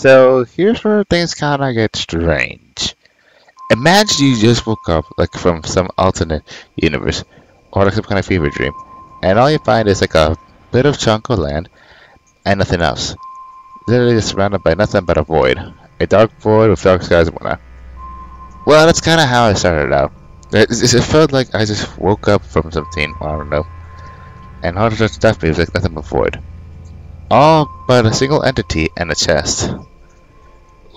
So here's where things kind of get strange. Imagine you just woke up like from some alternate universe or like some kind of fever dream, and all you find is like a bit of chunk of land and nothing else. Literally surrounded by nothing but a void. A dark void with dark skies and whatnot. Well, that's kind of how I started out. It, it, it felt like I just woke up from something, I don't know. And all just left me was like nothing but void. All but a single entity and a chest.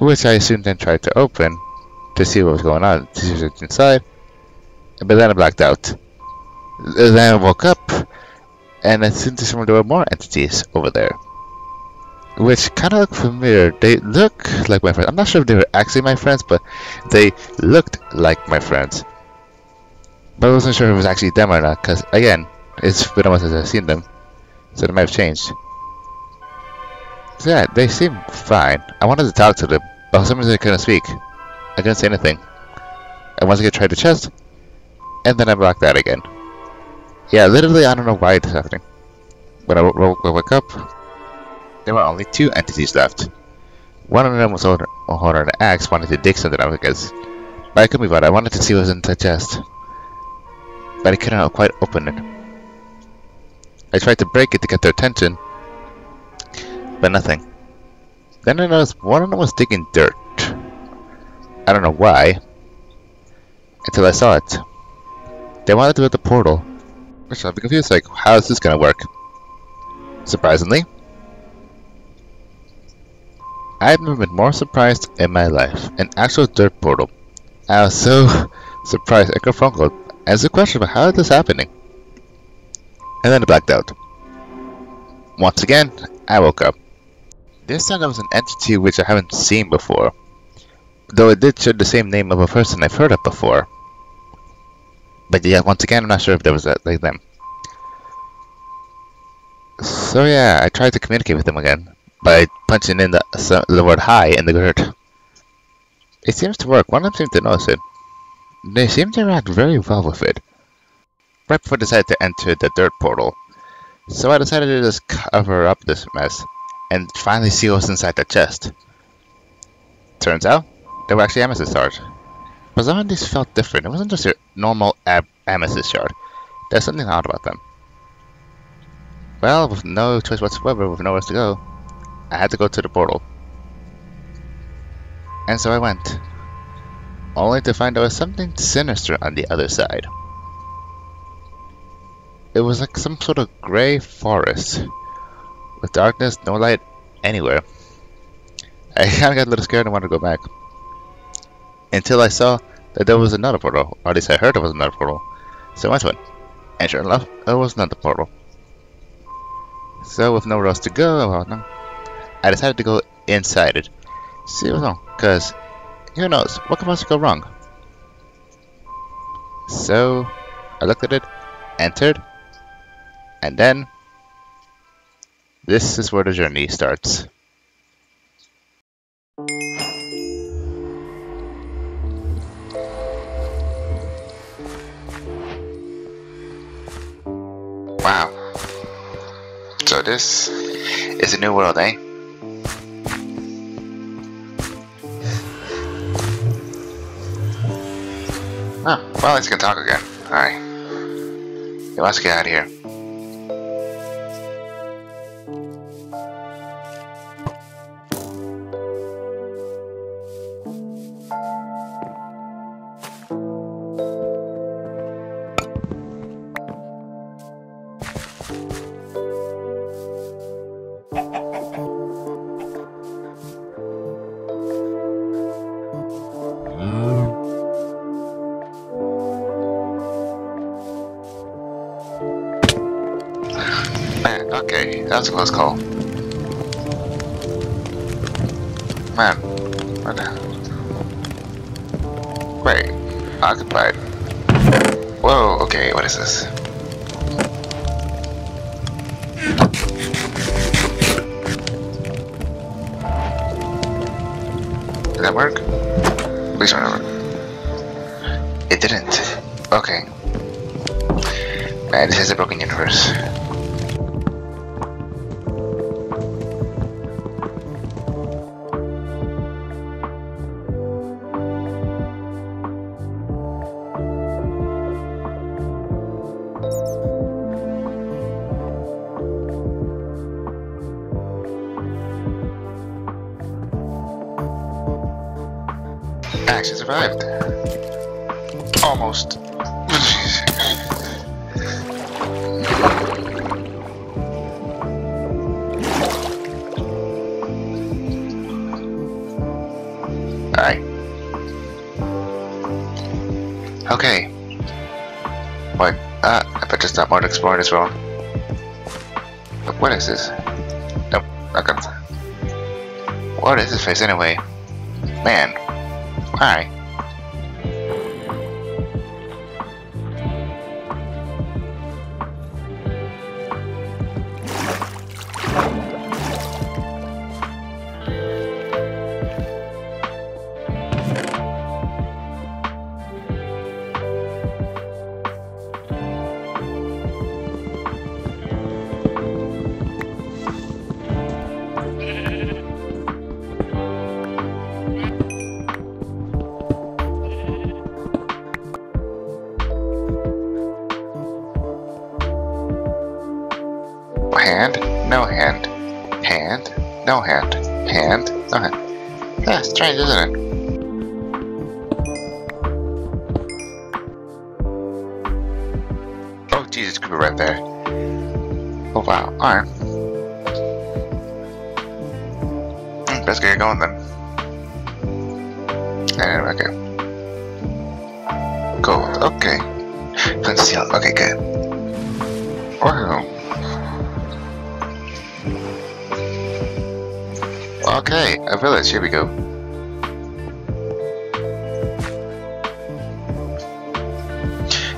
Which I assumed then tried to open to see what was going on, to see what's inside. But then I blacked out. Then I woke up, and I seemed to remember there were more entities over there. Which kind of look familiar. They look like my friends. I'm not sure if they were actually my friends, but they looked like my friends. But I wasn't sure if it was actually them or not, because again, it's been a while since I've seen them. So they might have changed. So yeah, they seem fine. I wanted to talk to them, but for some reason I couldn't speak. I couldn't say anything. I once again tried the chest, and then I blocked that again. Yeah, literally, I don't know why it's happening. When I woke up, there were only two entities left. One of them was holding, an axe, wanted to dig something out, guess. But I couldn't be bothered. I wanted to see what was in the chest. But I couldn't quite open it. I tried to break it to get their attention, but nothing. Then I noticed one of them was digging dirt. I don't know why, until I saw it. They wanted to build a portal, which I've been confused, like, how is this gonna work? Surprisingly, I've never been more surprised in my life. An actual dirt portal. I was so surprised I a phone call. As a question about how is this happening? And then I blacked out. Once again, I woke up. This time there was an entity which I haven't seen before. Though it did share the same name of a person I've heard of before. But yeah, once again, I'm not sure if there was that like them. So yeah, I tried to communicate with them again by punching in the, the word hi in the dirt. It seems to work. One of them seems to notice it. They seem to react very well with it. Right before I decided to enter the dirt portal. So I decided to just cover up this mess and finally see what's inside the chest. Turns out, they were actually amethyst shards. But some of these felt different. It wasn't just your normal amethyst shard. There's something odd about them. Well, with no choice whatsoever, with nowhere to go, I had to go to the portal. And so I went. Only to find there was something sinister on the other side. It was like some sort of gray forest. With darkness, no light anywhere. I kinda got a little scared and wanted to go back. Until I saw that there was another portal. Or at least I heard there was another portal. So I went to it. And sure enough, there was another portal. So with nowhere else to go, I decided to go inside it. See what's wrong, cause who knows, what could possibly go wrong? So I looked at it, entered, and then this is where the journey starts. Wow. So this is a new world, eh? Oh, well, let's get talk again. Alright. let's get out of here. Okay, that's a close call. Man, what Wait, occupied. Whoa, okay, what is this? Did that work? Please remember. It didn't. Okay. Man, this is a broken universe. I just stop mode exploring as well. What is this? Nope, not gonna. What is this face anyway? Man. Alright. No hand. Hand, no hand. Hand, no hand. Yeah, strange, isn't it? Oh, Jesus, could be right there. Oh, wow. Alright. Hmm, Best get going then. And, okay. Gold, okay. Conceal, okay, good. Wow. Okay, a village, here we go.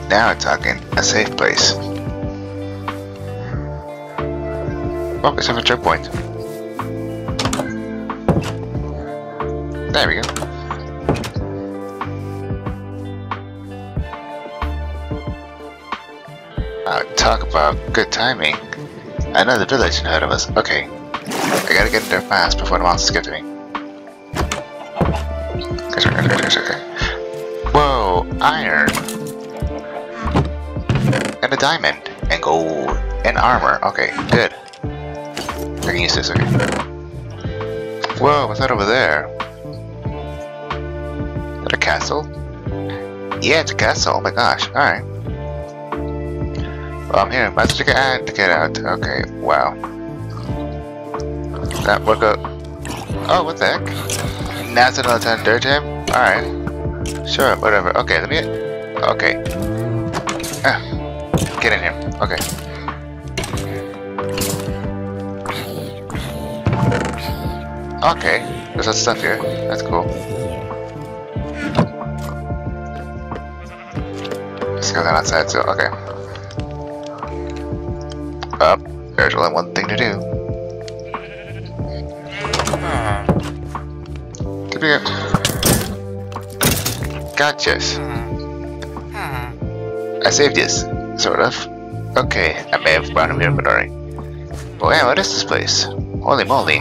Now we're talking a safe place. We have a checkpoint. There we go. Uh, talk about good timing. Another village ahead of us. Okay. I gotta get there fast before the monsters get to me. Whoa, iron. And a diamond. And gold. And armor. Okay, good. I can use this, okay. Whoa, what's that over there? Is that a castle? Yeah, it's a castle. Oh my gosh. Alright. Well, I'm here. Might as well check get out. Okay, wow. That work. Oh, what the heck? It's another time dirt time? Alright. Sure, whatever. Okay, let me. Okay. Ah, get in here. Okay. Okay, there's that stuff here. That's cool. Let's go outside, so, okay. Up. There's only one thing to do. Gotchas. Hmm. I saved this, sort of. Okay, I may have brought him here, but alright. But yeah, what is this place? Holy moly.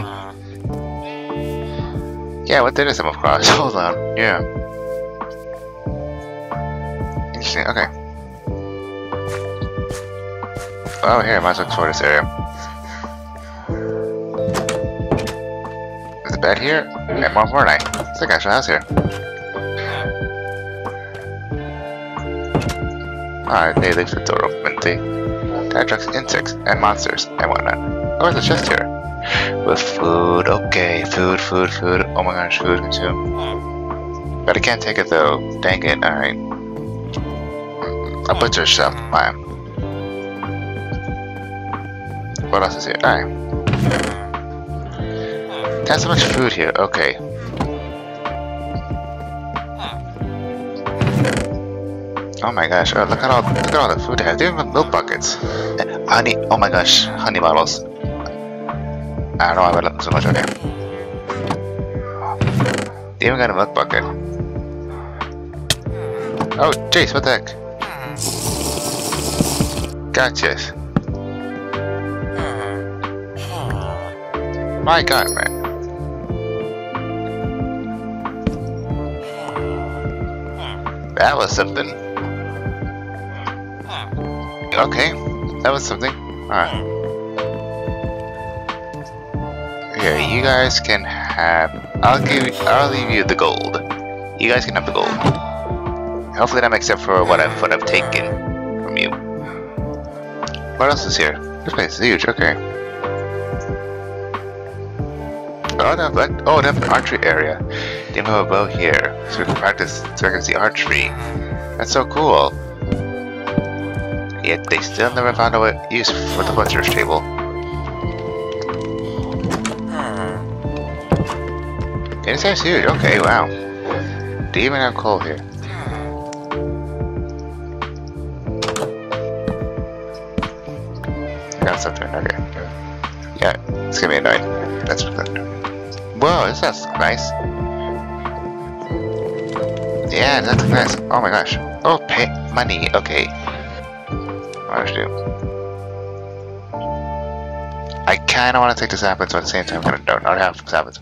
Yeah, what did I come across? Hold on, yeah. Interesting, okay. Oh, here, I might as well explore this area. Is the bed here? And more Fortnite. It's like actual house here. Alright, they leave the door open. They, that attracts insects and monsters and whatnot. Oh, there's a chest here. With food, okay, food, food, food. Oh my gosh, food consumed. But I can't take it though. Dang it, alright. A butcher shop, fine. What else is here? Alright. Got so much food here, okay. Oh my gosh, oh, look at all look at all the food they have. They even have milk buckets. Honey oh my gosh, honey bottles. I don't know why love them so much on here. They even got a milk bucket. Oh, Jace, what the heck? Gotcha. My god, man. That was something. Okay, that was something. Alright. Here, you guys can have. I'll give. I'll leave you the gold. You guys can have the gold. Hopefully that makes up for what I've what I've taken from you. What else is here? This place is huge. Okay. Oh, they have like oh, they have an archery area. They have a bow here, so we can practice so I can see archery. That's so cool. Yet they still never found a use for the butcher's table. This is huge. Okay, wow. Do you even have coal here? Got something. Okay. Yeah, it's gonna be annoying. That's good. Whoa, this sounds nice. Yeah, that's nice. Oh my gosh. Oh, pay money. Okay. Do? I kind of want to take the saplings, but at the same time, I don't not have saplings.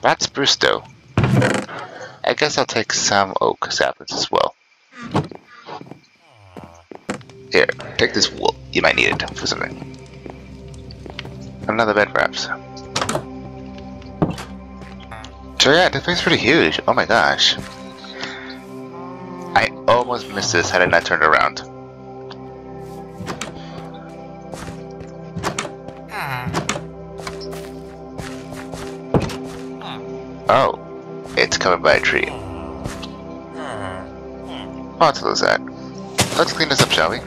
That's spruce though. I guess I'll take some oak saplings as well. Here, take this wool. You might need it for something. Another bed perhaps. So yeah, this place is pretty huge. Oh my gosh. I almost missed this had I not turned around. Oh, it's covered by a tree. What was that? Let's clean this up, shall we?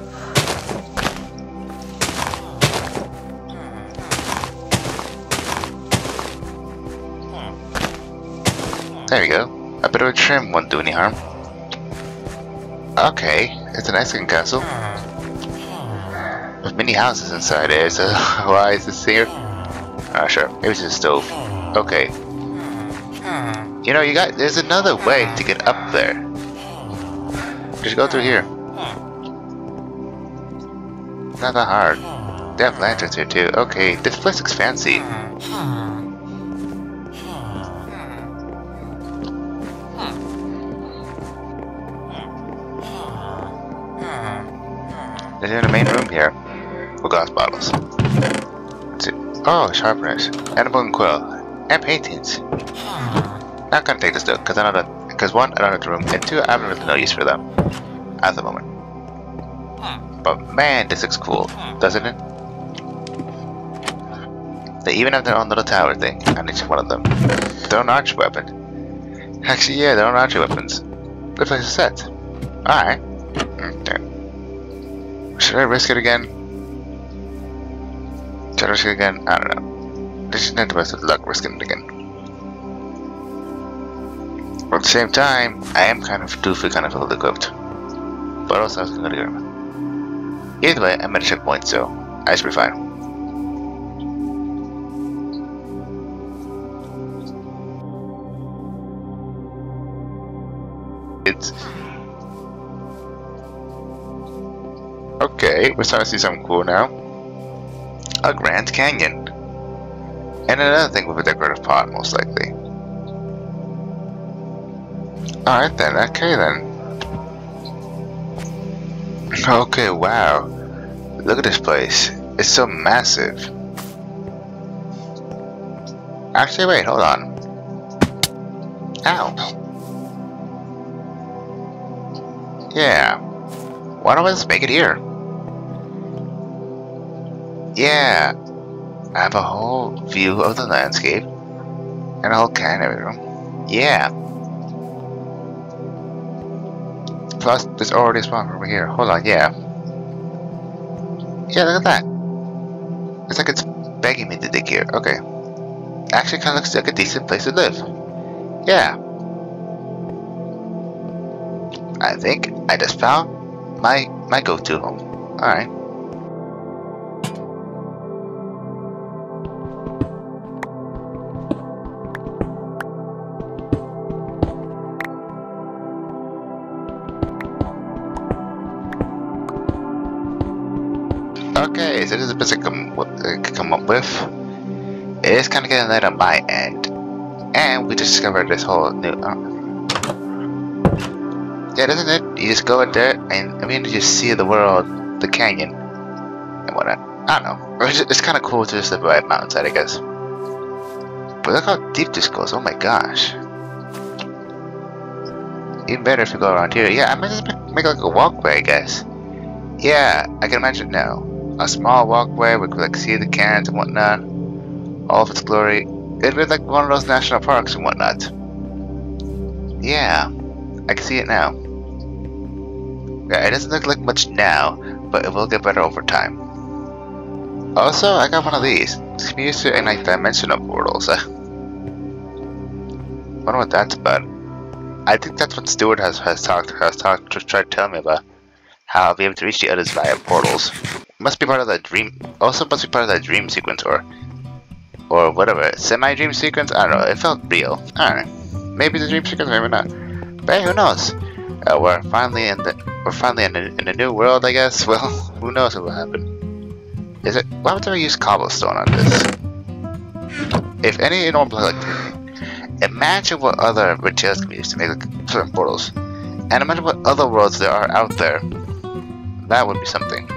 There we go. A bit of a trim won't do any harm. Okay, it's an nice castle. With many houses inside it, so why is this here? Ah, sure. Maybe it's a stove. Okay. You know, you got. There's another way to get up there. Just go through here. Not that hard. They have lanterns here too. Okay, this place looks fancy. There's in the main room here. With glass bottles. Oh, sharpeners. Edible and quill. And paintings. Not gonna take this though, because I that because one, I don't have the room, and two, I haven't really no use for them. At the moment. But man, this looks cool, doesn't it? They even have their own little tower thing on each one of them. Their own archer weapon. Actually, yeah, their own archer weapons. Good place to set. Alright. Okay. Should I risk it again? Should I risk it again? I don't know. This is not the best of luck risking it again. At the same time, I am kind of too feel kind of equipped. But also I was gonna go. Either way, I'm at a checkpoint, so I should be fine. It's Okay, we're starting to see something cool now. A Grand Canyon. And another thing with a decorative pot, most likely. Alright then, okay then. Okay, wow. Look at this place. It's so massive. Actually, wait, hold on. Ow. Yeah. Why don't we just make it here? Yeah. I have a whole view of the landscape. And a whole canopy room. Yeah. Plus, there's already spawn over here. Hold on, yeah. Yeah, look at that. It's like it's begging me to dig here. Okay. Actually, kind of looks like a decent place to live. Yeah. I think I just found my my go-to home. All so this is the best I can, I can come up with. It is kind of getting late on my end. And we just discovered this whole new... Uh, yeah, doesn't it? You just go in there and I mean you just see the world, the canyon, and whatnot. I don't know. It's, it's kind of cool to just live by a mountainside, I guess. But look how deep this goes. Oh my gosh. even better if you go around here. Yeah, I might just make like a walkway, I guess. Yeah, I can imagine now. A small walkway we could like see the cans and whatnot. All of its glory. It'd be like one of those national parks and whatnot. Yeah, I can see it now. Yeah, it doesn't look like much now, but it will get better over time. Also, I got one of these. This can be used to in like dimensional portals. I wonder what that's about. I think that's what Stuart has has talked has talked tried to tell me about. How I'll be able to reach the others via portals. Must be part of that dream. Also, must be part of that dream sequence or or whatever semi-dream sequence. I don't know. It felt real. I don't know. Maybe the dream sequence, maybe not. But who knows? Uh, we're finally in the we're finally in a, in a new world, I guess. Well, who knows what will happen? Is it? Why would I use cobblestone on this? If any normal like imagine what other materials can be used to make certain portals, and imagine what other worlds there are out there. That would be something.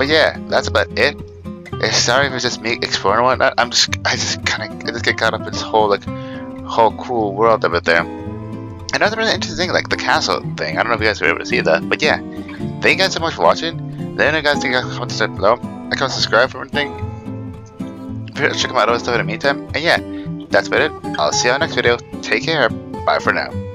But yeah, that's about it. Eh, sorry if it's just me exploring whatnot. I'm just, I just kind of, I just get caught up in this whole like, whole cool world over there. Another really interesting thing, like the castle thing. I don't know if you guys were able to see that, but yeah. Thank you guys so much for watching. Let me know guys think you comment down below. Like, comment, subscribe for everything. Check out my other stuff in the meantime. And yeah, that's about it. I'll see you on the next video. Take care. Bye for now.